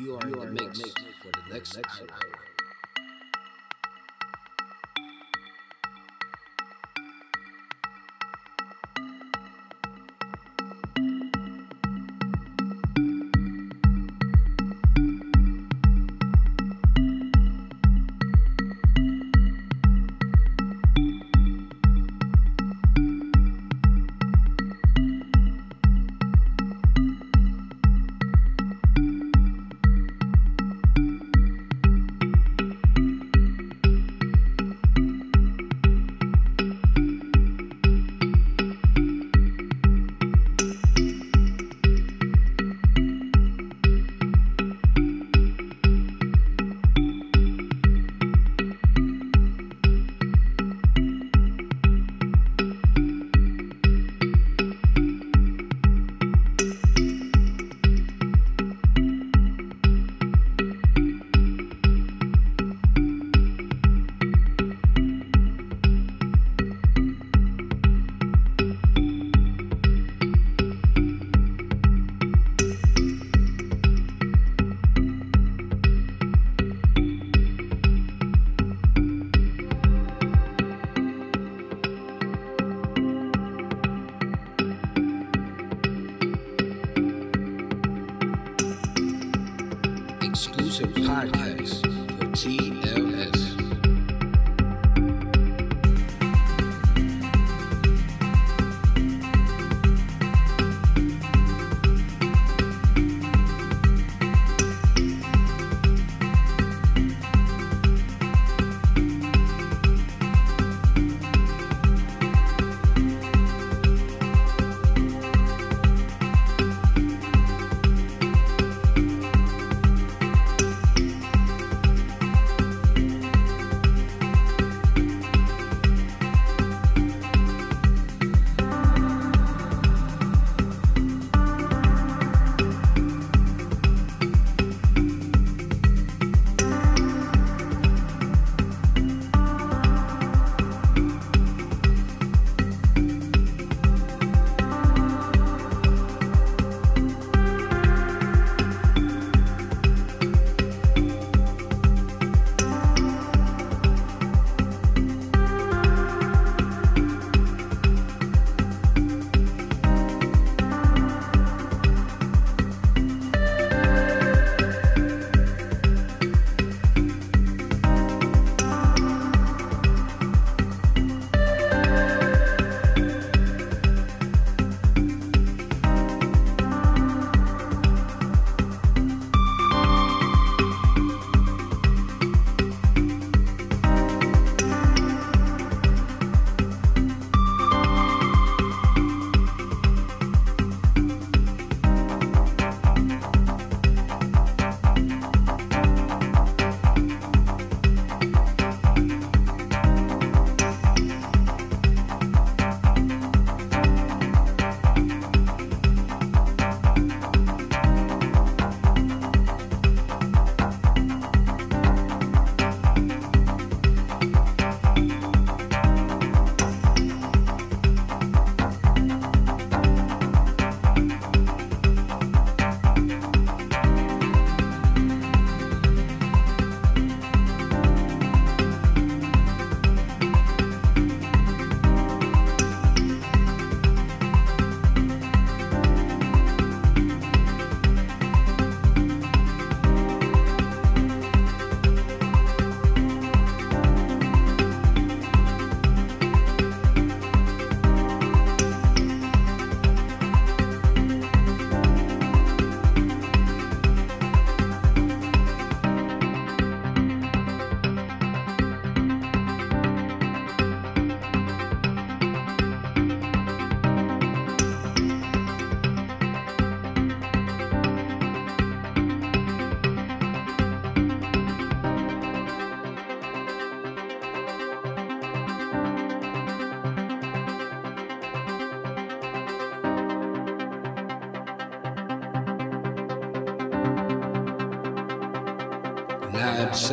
You are in the mix for the next hour.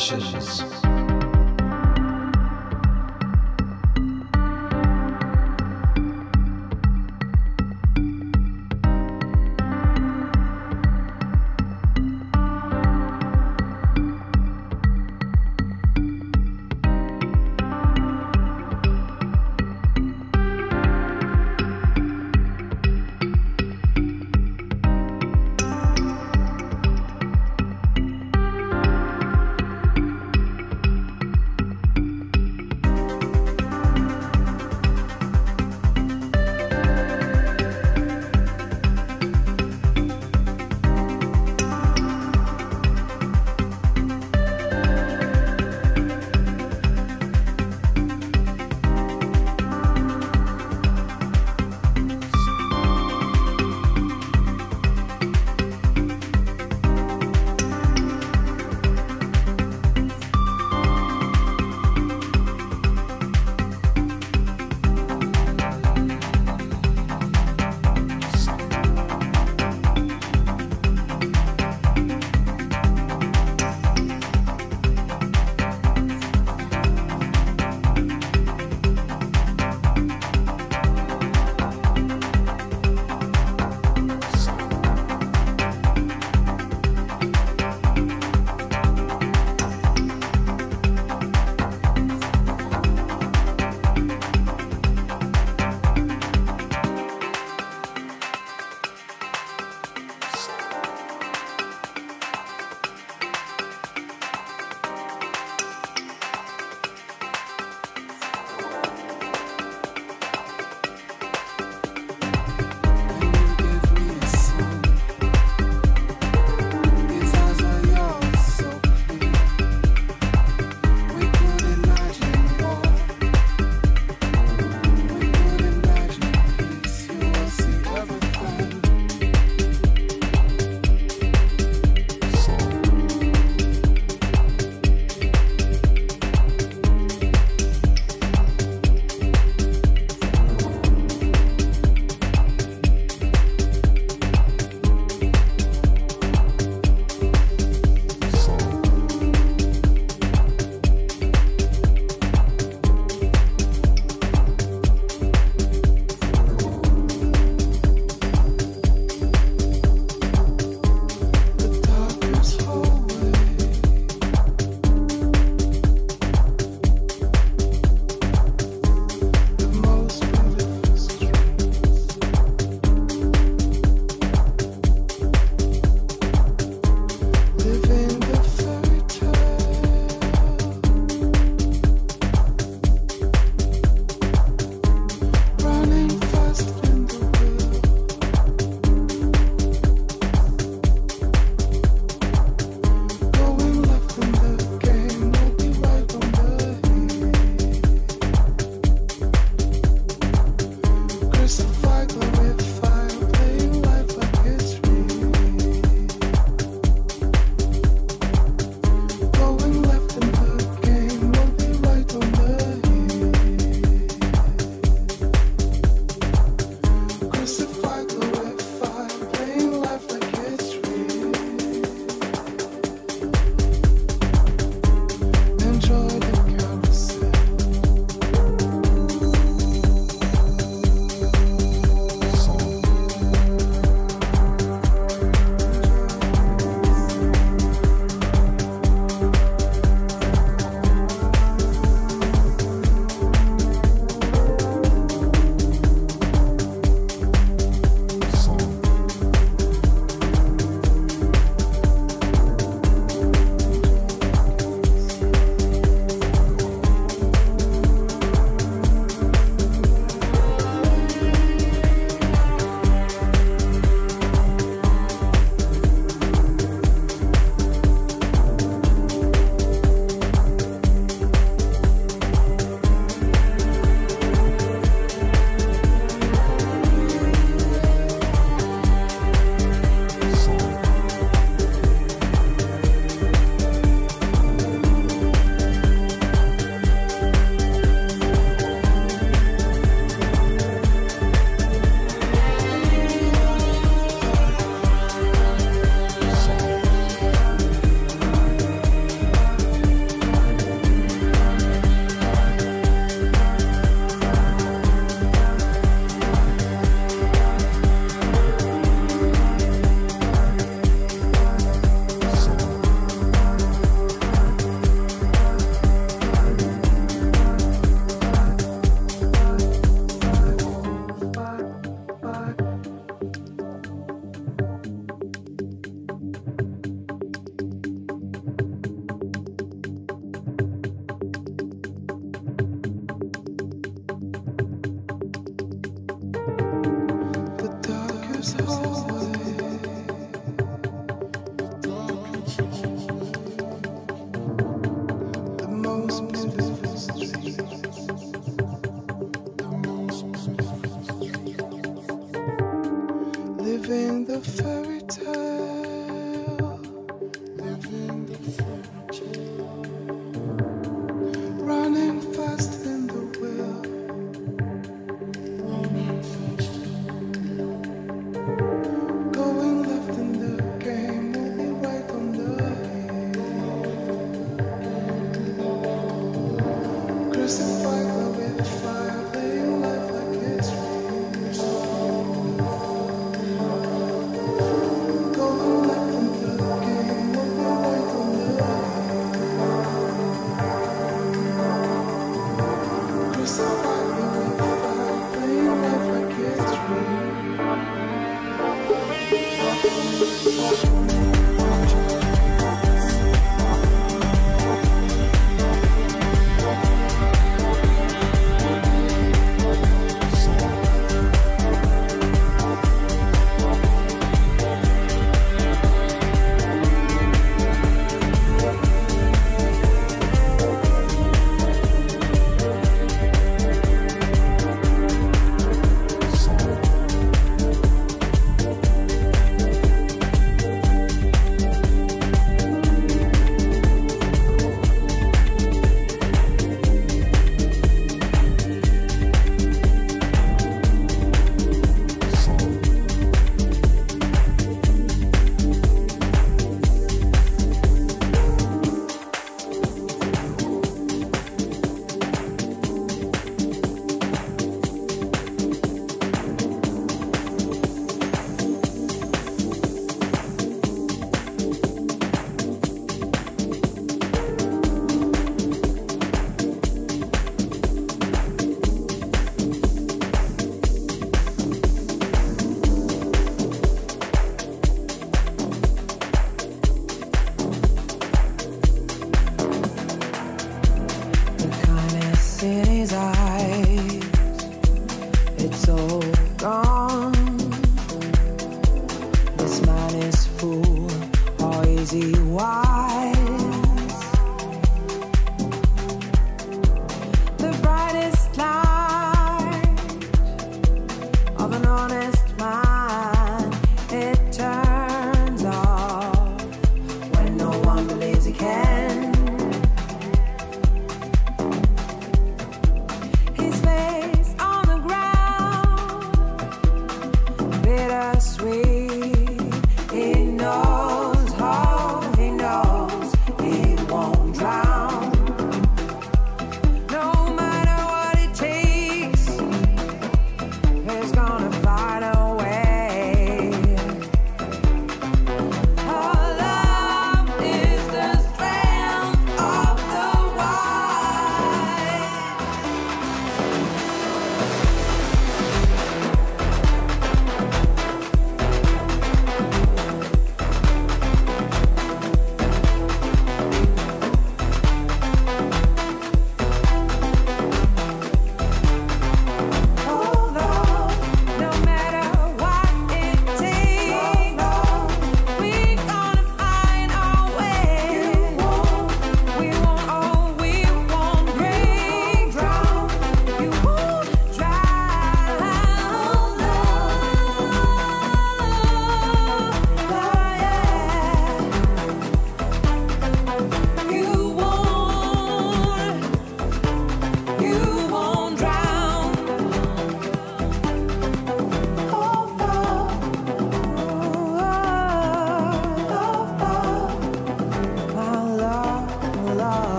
Sessions.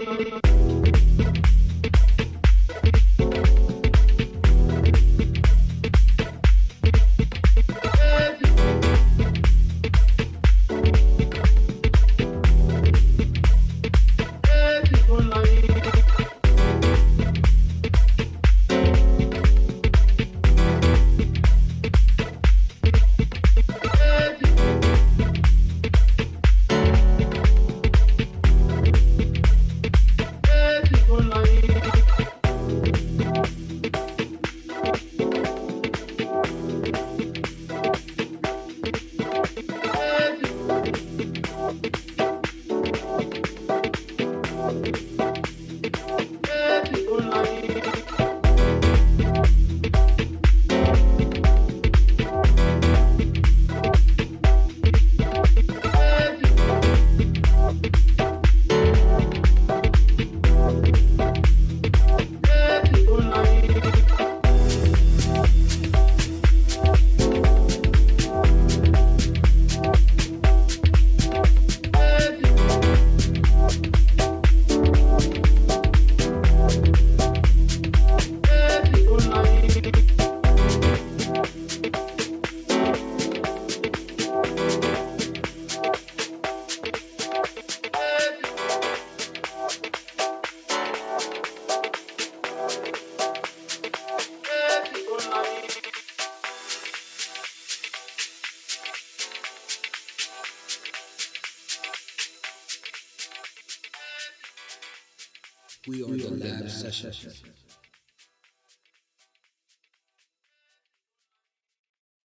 Lab sessions.